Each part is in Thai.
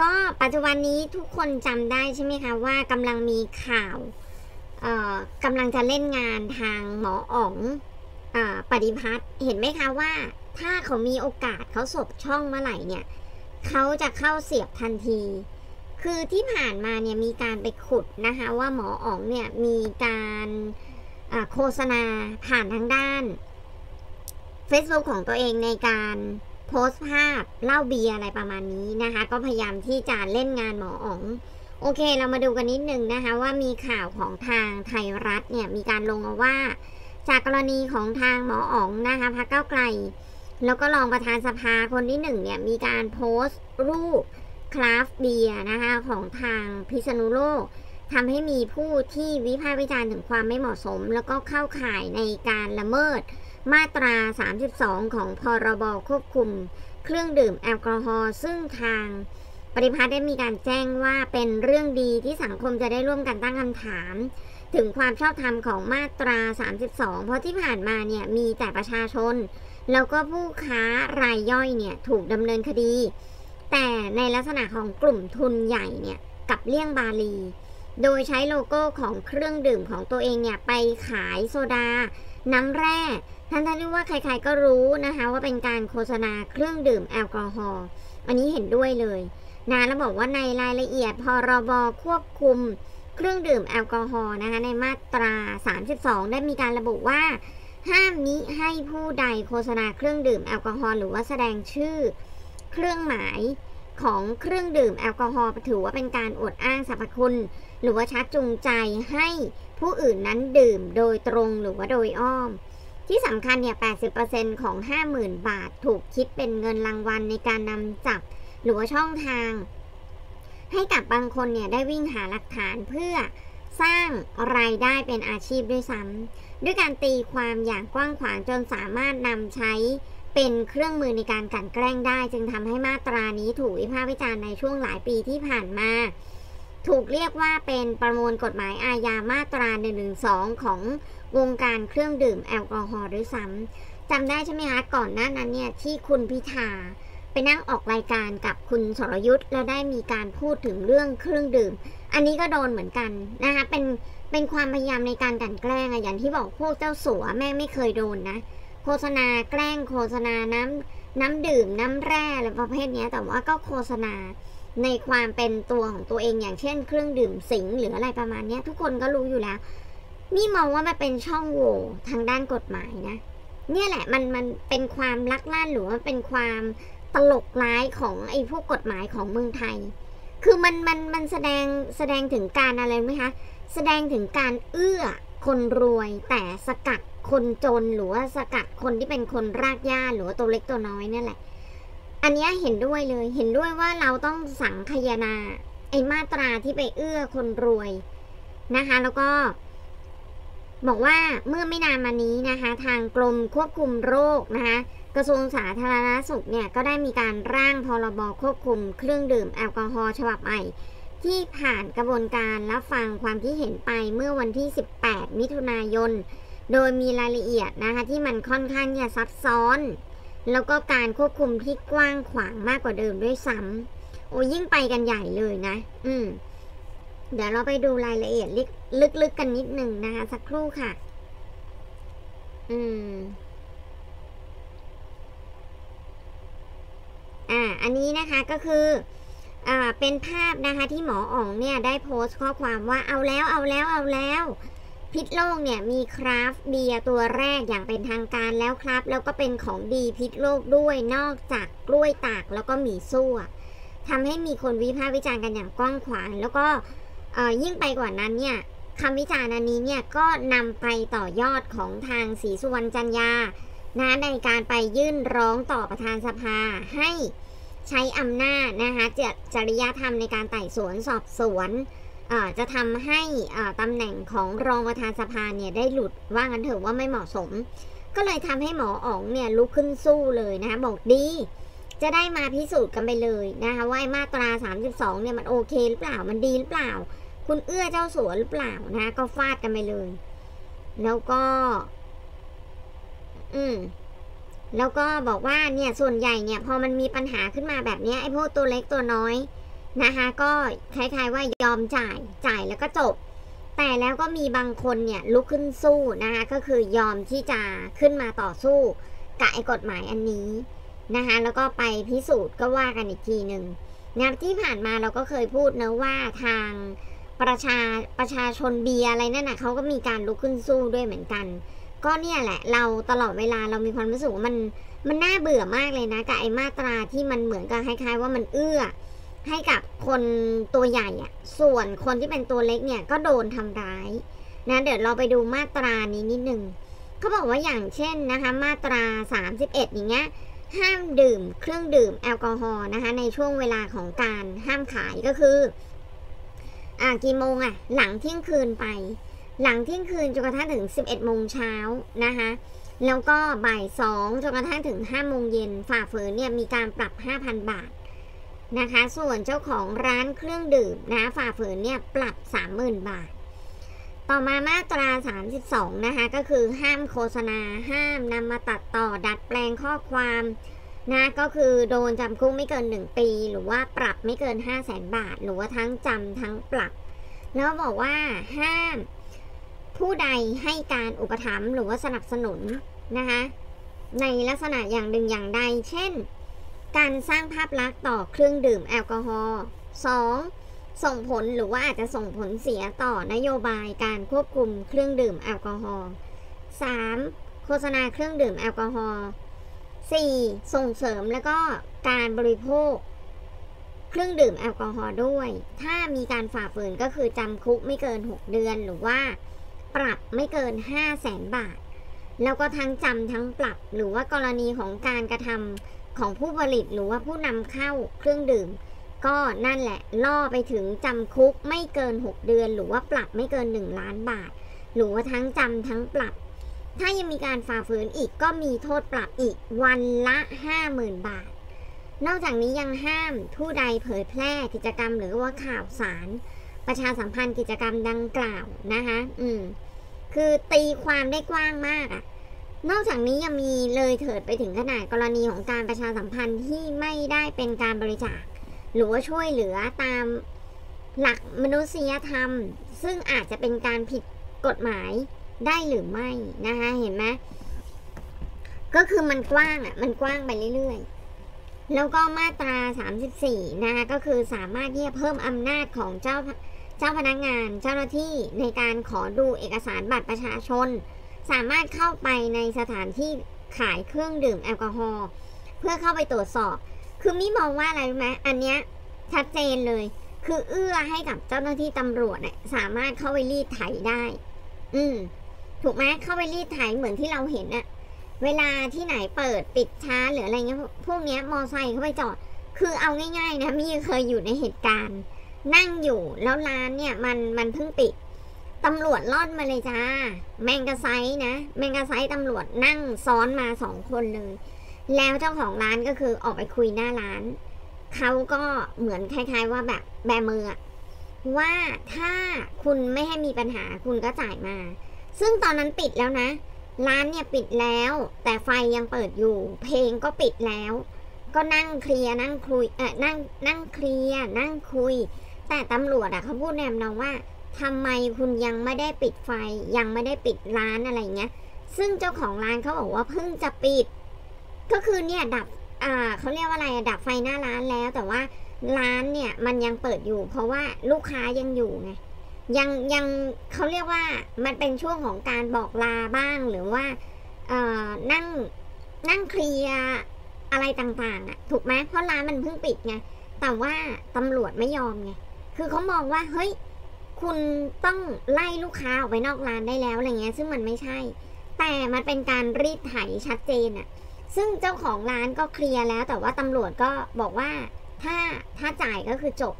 ก็ปัจจุบันนี้ทุกคนจำได้ใช่ไหมคะว่ากำลังมีข่าวกำลังจะเล่นงานทางหมออ๋องอปฏิพัฒน์เห็นไหมคะว่า ถ้าเขามีโอกาสเขาสบช่องเมื่อไหร่เนี่ยเขาจะเข้าเสียบทันที คือที่ผ่านมาเนี่ยมีการไปขุดนะคะว่าหมออ๋องเนี่ยมีการโฆษณาผ่านทางด้าน Facebook ของตัวเองในการ โพสต์ภาพเล้าเบียอะไรประมาณนี้นะคะ ก็พยายามที่จะเล่นงานหมออ๋อง โอเค เรามาดูกันนิดนึงนะคะ ว่ามีข่าวของทางไทยรัฐเนี่ยมีการลงว่า จากกรณีของทางหมออ๋องนะคะพรรคเก้าไกล แล้วก็รองประธานสภาคนที่หนึ่งเนี่ยมีการโพสต์รูปคราฟเบียนะคะของทางพิษณุโลก ทำให้มีผู้ที่วิพากษ์วิจารณ์ถึงความไม่เหมาะสม แล้วก็เข้าข่ายในการละเมิด มาตรา 32 ของพรบควบคุม เครื่องดื่มแอลกอฮอล์ซึ่งทางปริพัฒน์ได้มีการแจ้งว่าเป็นเรื่องดีที่สังคมจะได้ร่วมกันตั้งคำถาม ถึงความชอบธรรมของมาตรา 32 เพราะที่ผ่านมาเนี่ยมีแต่ประชาชน แล้วก็ผู้ค้ารายย่อยเนี่ยถูกดำเนินคดี แต่ในลักษณะของกลุ่มทุนใหญ่เนี่ยกับเลี่ยงบาลี โดยใช้โลโก้ของเครื่องดื่มของตัวเองเนี่ยไปขายโซดา น้ำแร่ท่านท่านรู้ว่าใครๆก็รู้นะคะว่าเป็นการโฆษณาเครื่องดื่มแอลกอฮอล์อันนี้เห็นด้วยเลยนะแล้วบอกว่าในรายละเอียดพรบควบคุมเครื่องดื่มแอลกอฮอล์นะคะในมาตรา 32 ได้มีการระบุว่า ห้ามมิให้ผู้ใดโฆษณาเครื่องดื่มแอลกอฮอล์หรือว่าแสดงชื่อ เครื่องหมายของเครื่องดื่มแอลกอฮอล์ถือว่าเป็นการอวดอ้างสรรพคุณ หรือว่าชักจูงใจให้ผู้อื่นนั้นดื่มโดยตรงหรือว่าโดยอ้อม ที่สำคัญเนี่ย 80%ของ 50,000 บาทถูกคิดเป็นเงินรางวัลในการนำจับ หรือว่าช่องทาง ให้กับบางคนเนี่ย ได้วิ่งหาหลักฐานเพื่อสร้างรายได้เป็นอาชีพด้วยซ้ำด้วยการตีความอย่างกว้างขวางจนสามารถนำใช้เป็นเครื่องมือในการกันแกล้งได้ จึงทำให้มาตรานี้ถูกวิพากษ์วิจารณ์ในช่วงหลายปีที่ผ่านมา ถูกเรียกว่าเป็นประมวลกฎหมายอาญามาตรา 112 ของวงการเครื่องดื่มแอลกอฮอล์ด้วยซ้ำจำได้ใช่ไหมคะก่อนหน้านั้นเนี่ยที่คุณพิธาไปนั่งออกรายการกับคุณสรยุทธ์แล้วได้มีการพูดถึงเรื่องเครื่องดื่ม อันนี้ก็โดนเหมือนกันนะคะเป็นเป็นความพยายามในการกันแกล้งอะอย่างที่บอกพวกเจ้าสัวแม่ไม่เคยโดนนะ โฆษณาแกล้งโฆษณาน้ำน้ำดื่มน้ำแร่อะไรประเภทนี้แต่ว่าก็โฆษณา ในความเป็นตัวของตัวเองอย่างเช่น เครื่องดื่มสิงหรืออะไรประมาณนี้ทุกคนก็รู้อยู่แล้ว นี่มองว่ามันเป็นช่องโหว่ทางด้านกฎหมายนะ เนี่ยแหละมันมันเป็นความลักลั่นหรือว่าเป็นความตลกร้ายของไอ้พวกกฎหมายของเมืองไทย คือมันมันมันแสดงแสดงถึงการอะไรไหมคะ แสดงถึงการเอื้อคนรวยแต่สกัดคนจนหรือว่าสกัดคนที่เป็นคนรากหญ้าหรือว่าตัวเล็กตัวน้อยนี่แหละ อันนี้เห็นด้วยเลย เห็นด้วยว่าเราต้องสังคายนาไอมาตราที่ไปเอื้อคนรวยนะคะ แล้วก็ บอกว่าเมื่อไม่นานมานี้นะคะ ทางกรมควบคุมโรคนะคะ กระทรวงสาธารณสุขเนี่ยก็ได้มีการร่างพรบควบคุมเครื่องดื่มแอลกอฮอล์ฉบับใหม่ที่ผ่านกระบวนการรับฟังความคิดเห็นไปเมื่อวันที่ 18 มิถุนายน โดยมีรายละเอียดนะคะที่มันค่อนข้างจะซับซ้อน แล้วก็การควบคุมที่กว้างขวางมากกว่าเดิมด้วยซ้ำโอ้ยิ่งไปกันใหญ่เลยนะ อืม เดี๋ยวเราไปดูรายละเอียดลึกๆกันนิดหนึ่งนะคะ สักครู่ค่ะ อืม อ่า อันนี้นะคะก็คืออ่าเป็นภาพนะคะที่หมออ๋องเนี่ยได้โพสต์ข้อความว่าเอาแล้วเอาแล้วเอาแล้ว พิษโลกเนี่ยมีคราฟเบียร์ตัวแรกอย่างเป็นทางการแล้วครับ แล้วก็เป็นของดีพิษโลกด้วยนอกจากกล้วยตากแล้วก็หมี่ซั่วทำให้มีคนวิพากษ์วิจารณ์กันอย่างกว้างขวาง แล้วก็ยิ่งไปกว่านั้นเนี่ยคำวิจารณ์อันนี้เนี่ยก็นำไปต่อยอดของทางศรีสุวรรณจันยานะในการไปยื่นร้องต่อประธานสภาให้ใช้อำนาจนะคะจจริยธรรมในการไต่สวนสอบสวน จะทำให้เอ่อตำแหน่งของรองประธานสภาเนี่ยได้หลุดว่างั้นเถอะว่าไม่เหมาะสม ก็เลยทำให้หมออ๋องเนี่ยลุกขึ้นสู้เลยนะคะบอกดี จะได้มาพิสูจน์กันไปเลยนะคะว่าไอ้มาตรา 32เนี่ยมันโอเคหรือเปล่ามันดีหรือเปล่า คุณเอื้อเจ้าสัวหรือเปล่านะก็ฟาดกันไปเลย แล้วก็ อืมแล้วก็บอกว่าเนี่ยส่วนใหญ่เนี่ย พอมันมีปัญหาขึ้นมาแบบนี้ไอ้พวกตัวเล็กตัวน้อย นะคะก็คล้ายๆว่ายอมจ่ายจ่ายแล้วก็จบ แต่แล้วก็มีบางคนเนี่ยลุกขึ้นสู้นะคะก็คือยอมที่จะขึ้นมาต่อสู้กับไอ้กฎหมายอันนี้นะคะแล้วก็ไปพิสูจน์ก็ว่ากันอีกทีหนึ่งนะที่ผ่านมาเราก็เคยพูดนะว่าทางประชาประชาชนเบียอะไรนั่นนะเขาก็มีการลุกขึ้นสู้ด้วยเหมือนกัน ก็เนี่ยแหละ เราตลอดเวลาเรามีความรู้สึกว่ามันมันน่าเบื่อมากเลยนะกับไอ้มาตราที่มันเหมือนกับคล้ายๆ ว่ามันเอื้อ ให้กับคนตัวใหญ่อะส่วนคนที่เป็นตัวเล็กเนี่ยก็โดนทำร้ายนะเดี๋ยวเราไปดูมาตรานี้นิดนึงเขาบอกว่าอย่างเช่นนะคะมาตรา 31 อย่างเงี้ยห้ามดื่มเครื่องดื่มแอลกอฮอล์นะคะในช่วงเวลาของการห้ามขายก็คืออ่ากี่โมงอะหลังเที่ยงคืนไป หลังเที่ยงคืนจนกระทั่งถึง 11โมงเช้านะคะแล้วก็บ่ายสองจนกระทั่งถึง5โมงเย็นฝ่าฝืนเนี่ยมีการปรับ 5,000 บาท นะคะ ส่วนเจ้าของร้านเครื่องดื่มนะฝ่าฝืนเนี่ยปรับ 30,000 บาท ต่อมามาตรา 32 นะคะ ก็คือห้ามโฆษณาห้ามนำมาตัดต่อดัดแปลงข้อความนะก็คือโดนจำคุกไม่เกิน 1 ปี หรือว่าปรับไม่เกิน 5 0 0แสนบาท หรือว่าทั้งจำทั้งปรับ แล้วบอกว่าห้ามผู้ใดให้การอุปถัมภ์หรือว่าสนับสนุนนะคะในลักษณะอย่างหนึ่งอย่างใด เช่น การสร้างภาพลักษณ์ต่อเครื่องดื่มแอลกอฮอล์ 2. ส่งผลหรือว่าอาจจะส่งผลเสียต่อนโยบายการควบคุมเครื่องดื่มแอลกอฮอล์ 3. โฆษณาเครื่องดื่มแอลกอฮอล์ 4. ส่งเสริมแล้วก็การบริโภค เครื่องดื่มแอลกอฮอล์ด้วย ถ้ามีการฝ่าฝืนก็คือจำคุกไม่เกิน 6 เดือนหรือว่า ปรับไม่เกิน 5 0 0แสนบาท แล้วก็ทั้งจำทั้งปรับหรือว่ากรณีของการกระทำ ของผู้ผลิตหรือว่าผู้นำเข้าเครื่องดื่ม ก็นั่นแหละล่อไปถึงจำคุกไม่เกิน 6 เดือน หรือว่าปรับไม่เกิน 1 ล้านบาท หรือว่าทั้งจำทั้งปรับ ถ้ายังมีการฝ่าฝืนอีกก็มีโทษปรับอีกวันละ 50,000 บาท นอกจากนี้ยังห้ามผู้ใดเผยแพร่กิจกรรมหรือว่าข่าวสาร ประชาสัมพันธ์กิจกรรมดังกล่าวนะคะอืมคือตีความได้กว้างมากอะ่ะ นอกจากนี้ยังมีเลยเถิดไปถึงขนาดกรณีของการประชาสัมพันธ์ที่ไม่ได้เป็นการบริจาค หรือว่าช่วยเหลือตามหลักมนุษยธรรม ซึ่งอาจจะเป็นการผิดกฎหมายได้หรือไม่นะคะเห็นไหมก็คือมันกว้างอะมันกว้างไปเรื่อยๆ แล้วก็มาตรา 34 นะคะก็คือสามารถที่จะเพิ่มอำนาจของเจ้าเจ้าพนักงานเจ้าหน้าที่ในการขอดูเอกสารบัตรประชาชน สามารถเข้าไปในสถานที่ขายเครื่องดื่มแอลกอฮอล์เพื่อเข้าไปตรวจสอบ คือมิมองว่าอะไรรู้ไหมอันเนี้ยชัดเจนเลย คือเอื้อให้กับเจ้าหน้าที่ตำรวจเนี่ยสามารถเข้าไปรีดไถได้ อืมถูกไหมเข้าไปรีดไถเหมือนที่เราเห็นอะเวลาที่ไหนเปิดปิดช้าหรืออะไรเงี้ยพวกเนี้ยมอไซค์เข้าไปจอด คือเอาง่าย ๆ นะมีเคยอยู่ในเหตุการณ์ นั่งอยู่แล้วร้านเนี่ยมันมันเพิ่งปิด ตำรวจลอนมาเลยจ้า แมงกะไซนะ แมงกะไซตำรวจนั่งซ้อนมาสองคนเลย แล้วเจ้าของร้านก็คือออกไปคุยหน้าร้าน เขาก็เหมือนคล้ายๆว่าแบบแบมืออะว่าถ้าคุณไม่ให้มีปัญหาคุณก็จ่ายมา ซึ่งตอนนั้นปิดแล้วนะ ร้านเนี่ยปิดแล้ว แต่ไฟยังเปิดอยู่ เพลงก็ปิดแล้ว ก็นั่งเคลียนั่งคุยเออนั่งนั่งเคลียนั่งคุย แต่ตำรวจอะเขาพูดแนมน้องว่า ทำไมคุณยังไม่ได้ปิดไฟ ยังไม่ได้ปิดร้านอะไรเงี้ย ซึ่งเจ้าของร้านเขาบอกว่าเพิ่งจะปิด ก็คือเนี่ยดับอ่าเขาเรียกว่าอะไรดับไฟหน้าร้านแล้วแต่ว่าร้านเนี่ยมันยังเปิดอยู่ เพราะว่าลูกค้ายังอยู่ไงยังยังเขาเรียกว่ามันเป็นช่วงของการบอกลาบ้างหรือว่าเอ่อนั่งนั่งเคลียอะไรต่างๆอะถูกไหมเพราะร้านมันเพิ่งปิดไงแต่ว่าตำรวจไม่ยอมไงคือเขามองว่าเฮ้ย คุณต้องไล่ลูกค้าออกไปนอกร้านได้แล้วอะไรเงี้ยซึ่งมันไม่ใช่ แต่มันเป็นการรีดไถชัดเจนอะซึ่งเจ้าของร้านก็เคลียร์แล้ว แต่ว่าตำรวจก็บอกว่าถ้าถ้าจ่ายก็คือจบ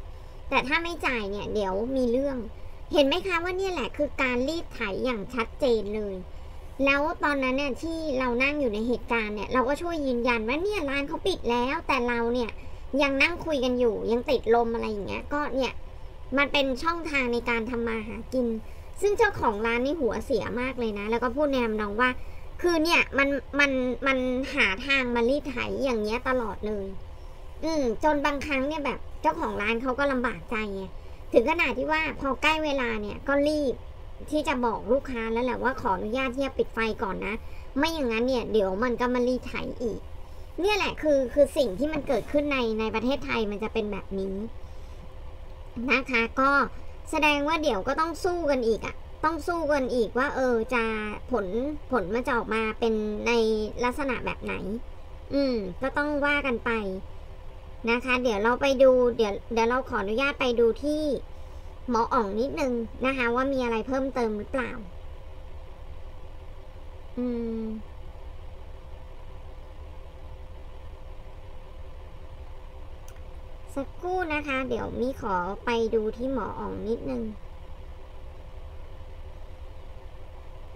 แต่ถ้าไม่จ่ายเนี่ยเดี๋ยวมีเรื่อง เห็นไหมคะว่าเนี่ยแหละคือการรีดไถอย่างชัดเจนเลย แล้วตอนนั้นเนี่ยที่เรานั่งอยู่ในเหตุการณ์เนี่ยเราก็ช่วยยืนยันว่าเนี่ยร้านเขาปิดแล้ว แต่เราเนี่ยยังนั่งคุยกันอยู่ยังติดลมอะไรอย่างเงี้ยก็เนี่ย มันเป็นช่องทางในการทำมาหากิน ซึ่งเจ้าของร้านนี่หัวเสียมากเลยนะ แล้วก็พูดแนมน้องว่า คือเนี่ยมันมันมันหาทางมารีดไถอย่างเงี้ยตลอดเลย อืมจนบางครั้งเนี่ยแบบเจ้าของร้านเขาก็ลำบากใจไงถึงขนาดที่ว่าพอใกล้เวลาเนี่ยก็รีบที่จะบอกลูกค้าแล้วแหละว่าขออนุญาตที่จะปิดไฟก่อนนะ ไม่อย่างนั้นเนี่ยเดี๋ยวมันก็มารีดไถอีก เนี่ยแหละคือคือสิ่งที่มันเกิดขึ้นในในประเทศไทยมันจะเป็นแบบนี้ นะคะก็แสดงว่าเดี๋ยวก็ต้องสู้กันอีกอะต้องสู้กันอีกว่าเออจะผลผลมันจะออกมาเป็นในลักษณะแบบไหน อืม ก็ต้องว่ากันไปนะคะ เดี๋ยวเราไปดูเดี๋ยวเดี๋ยวเราขออนุญาตไปดูที่หมออ่องนิดนึงนะคะ ว่ามีอะไรเพิ่มเติมหรือเปล่า อืม สักครู่นะคะ เดี๋ยวมีขอไปดูที่หมออ่องนิดนึง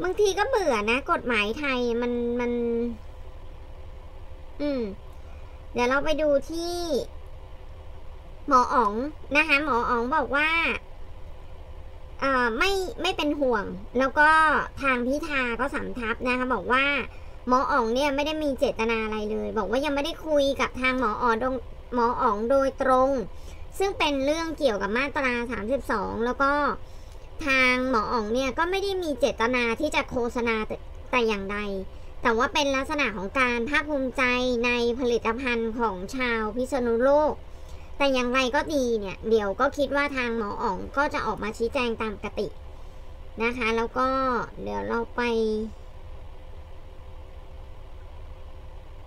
บางทีก็เบื่อนะ กฎหมายไทยมันมัน อืม เดี๋ยวเราไปดูที่ หมออ๋องนะคะ หมออ๋องบอกว่าเอ่อไม่ไม่เป็นห่วง แล้วก็ทางพิธาก็สำทับนะคะ บอกว่าหมออ๋องเนี่ยไม่ได้มีเจตนาอะไรเลย บอกว่ายังไม่ได้คุยกับทางหมออ๋อง หมออ๋องโดยตรง ซึ่งเป็นเรื่องเกี่ยวกับมาตรา 32 แล้วก็ทางหมออ๋องเนี่ยก็ไม่ได้มีเจตนาที่จะโฆษณาแต่อย่างใด แต่ว่าเป็นลักษณะของการภาคภูมิใจในผลิตภัณฑ์ของชาวพิษณุโลก แต่อย่างไรก็ดีเนี่ยเดี๋ยวก็คิดว่าทางหมออ๋องก็จะออกมาชี้แจงตามปกตินะคะ แล้วก็เดี๋ยวเราไป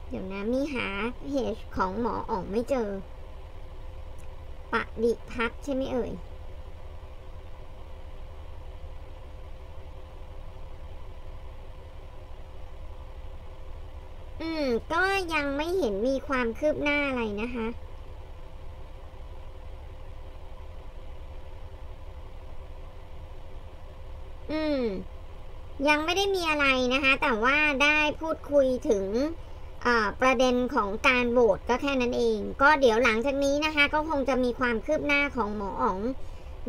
เดี๋ยวนะมีหาเพจของหมออ๋องไม่เจอ ปะดิพัฒน์ใช่ไหมเอ่ย อืม ก็ยังไม่เห็นมีความคืบหน้าอะไรนะคะอืม ยังไม่ได้มีอะไรนะคะ แต่ว่าได้พูดคุยถึง ประเด็นของการโหวตก็แค่นั้นเอง ก็เดี๋ยวหลังจากนี้นะคะ ก็คงจะมีความคืบหน้าของหมออ๋อง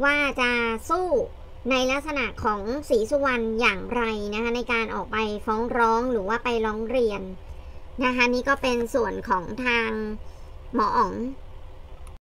ว่าจะสู้ในลักษณะของศรีสุวรรณอย่างไรนะคะในการออกไปฟ้องร้องหรือว่าไปร้องเรียนนะคะนี่ก็เป็นส่วนของทางหมออ๋อง